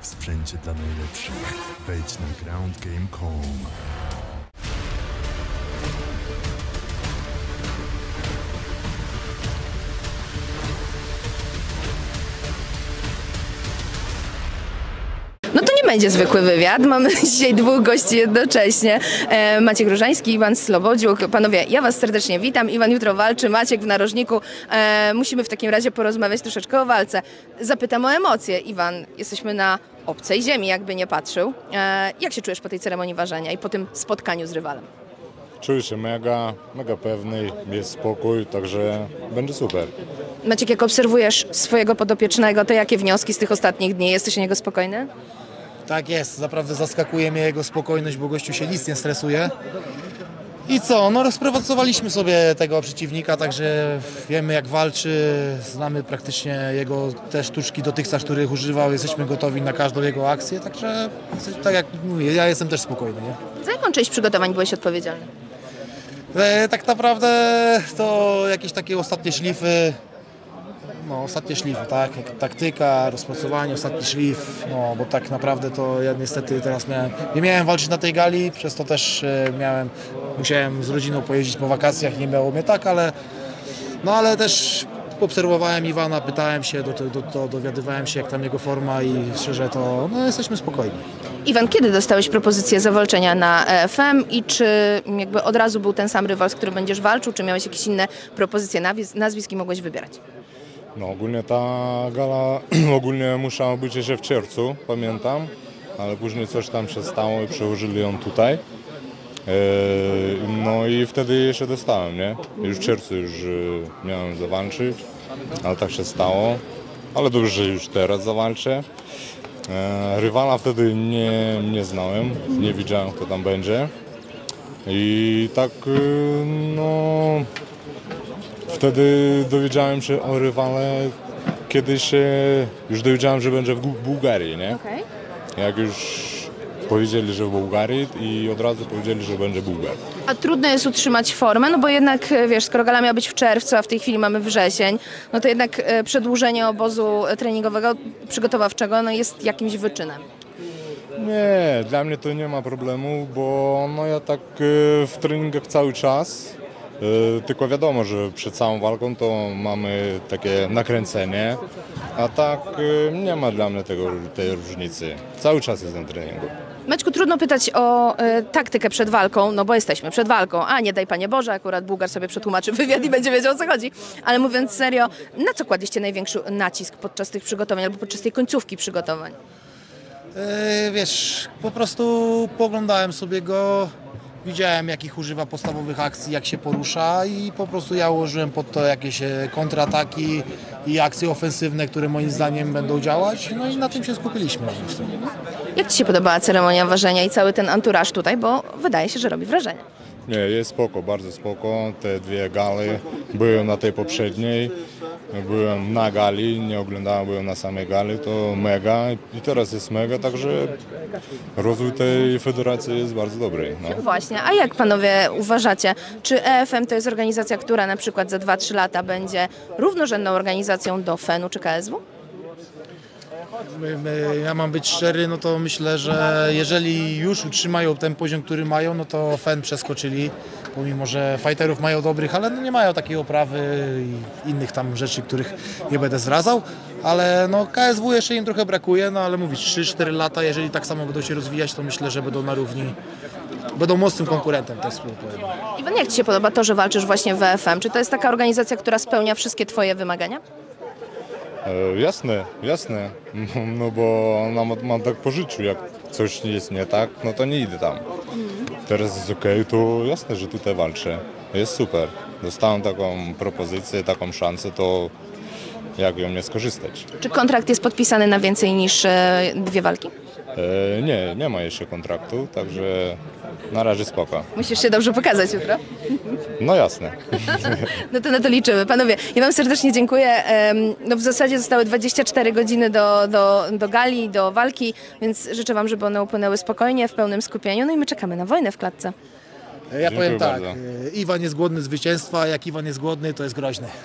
w sprzęcie dla najlepszych. Wejdź na groundgame.com. nie będzie zwykły wywiad. Mamy dzisiaj dwóch gości jednocześnie. E, Maciek Różański, Iwan Slobodziuk. Panowie, ja was serdecznie witam. Iwan jutro walczy, Maciek w narożniku. E, musimy w takim razie porozmawiać troszeczkę o walce. Zapytam o emocje. Iwan, jesteśmy na obcej ziemi, jakby nie patrzył. E, jak się czujesz po tej ceremonii ważenia i po tym spotkaniu z rywalem? Czuję się mega, mega pewny, jest spokój, także będzie super. Maciek, jak obserwujesz swojego podopiecznego, to jakie wnioski z tych ostatnich dni? Jesteś na niego spokojny? Tak jest, naprawdę zaskakuje mnie jego spokojność, bo gościu się nic nie stresuje. I co, no rozprowadzowaliśmy sobie tego przeciwnika, także wiemy jak walczy, znamy praktycznie jego te sztuczki dotychczas, których używał, jesteśmy gotowi na każdą jego akcję, także tak jak mówię, ja jestem też spokojny. Nie? Za jaką część przygotowań byłeś odpowiedzialny? E, tak naprawdę to jakieś takie ostatnie szlify, no ostatnie szlify, tak, taktyka, rozpracowanie, ostatni szlif, no bo tak naprawdę to ja niestety teraz miałem, nie miałem walczyć na tej gali, przez to też e, miałem, musiałem z rodziną pojeździć po wakacjach, nie miało mnie tak, ale no ale też obserwowałem Iwana, pytałem się, do, do, do, dowiadywałem się jak tam jego forma i szczerze to, no jesteśmy spokojni. Iwan, kiedy dostałeś propozycję zawalczenia na EFM i czy jakby od razu był ten sam rywal, z którym będziesz walczył, czy miałeś jakieś inne propozycje nazwisk i mogłeś wybierać? No ogólnie ta gala ogólnie musiała być jeszcze w czerwcu, pamiętam, ale później coś tam się stało i przełożyli ją tutaj. Eee, No i wtedy jeszcze dostałem, nie? Już w czerwcu już e, miałem zawalczyć, ale tak się stało. Ale dobrze, że już teraz zawalczę. Eee, Rywala wtedy nie, nie znałem, nie widziałem kto tam będzie. I tak no Wtedy dowiedziałem się o rywale, kiedy się już dowiedziałem, że będzie w Gu- Bułgarii, nie? Okej. Jak już powiedzieli, że w Bułgarii i od razu powiedzieli, że będzie Bułgar. A trudno jest utrzymać formę, no bo jednak, e, wiesz, skoro gala miała być w czerwcu, a w tej chwili mamy wrzesień, no to jednak e, przedłużenie obozu e, treningowego, przygotowawczego, no jest jakimś wyczynem. Nie, dla mnie to nie ma problemu, bo no ja tak e, w treningach cały czas. E, Tylko wiadomo, że przed całą walką to mamy takie nakręcenie, a tak e, nie ma dla mnie tego, tej różnicy. Cały czas jest na treningu. Maćku, trudno pytać o e, taktykę przed walką, no bo jesteśmy przed walką, a nie daj Panie Boże, akurat Bułgar sobie przetłumaczy wywiad i będzie wiedział o co chodzi. Ale mówiąc serio, na co kładliście największy nacisk podczas tych przygotowań albo podczas tej końcówki przygotowań? E, wiesz, po prostu poglądałem sobie go, widziałem jakich używa podstawowych akcji, jak się porusza i po prostu ja ułożyłem pod to jakieś e, kontrataki i akcje ofensywne, które moim zdaniem będą działać, no i na tym się skupiliśmy. Jak Ci się podobała ceremonia ważenia i cały ten anturaż tutaj, bo wydaje się, że robi wrażenie. Nie, jest spoko, bardzo spoko. Te dwie gali. Byłem na tej poprzedniej, byłem na gali, nie oglądałem, byłem na samej gali, to mega i teraz jest mega, także rozwój tej federacji jest bardzo dobry. No. Właśnie, a jak panowie uważacie, czy EFM to jest organizacja, która na przykład za 2-3 lata będzie równorzędną organizacją do FEN-u czy KSW? Ja mam być szczery, no to myślę, że jeżeli już utrzymają ten poziom, który mają, no to FEN przeskoczyli, pomimo, że fighterów mają dobrych, ale no nie mają takiej oprawy i innych tam rzeczy, których nie będę zdradzał, ale no KSW jeszcze im trochę brakuje, no ale mówić 3-4 lata, jeżeli tak samo będą się rozwijać, to myślę, że będą na równi, będą mocnym konkurentem też powiem. Iwan, jak Ci się podoba to, że walczysz właśnie w EFM? Czy to jest taka organizacja, która spełnia wszystkie Twoje wymagania? E, jasne, jasne, no, bo mam, mam tak po życiu, jak coś jest nie tak, no to nie idę tam. Teraz jest okej, to jasne, że tutaj walczę. Jest super. Dostałem taką propozycję, taką szansę, to jak ją nie skorzystać? Czy kontrakt jest podpisany na więcej niż e, dwie walki? E, nie, nie ma jeszcze kontraktu, także na razie spoko. Musisz się dobrze pokazać jutro. No jasne. No to na to liczymy. Panowie, ja Wam serdecznie dziękuję. No w zasadzie zostały 24 godziny do, do, do gali, do walki, więc życzę Wam, żeby one upłynęły spokojnie, w pełnym skupieniu. No i my czekamy na wojnę w klatce. Ja Dziękuję powiem tak, bardzo. e, Iwan jest głodny zwycięstwa, a jak Iwan jest głodny, to jest groźny.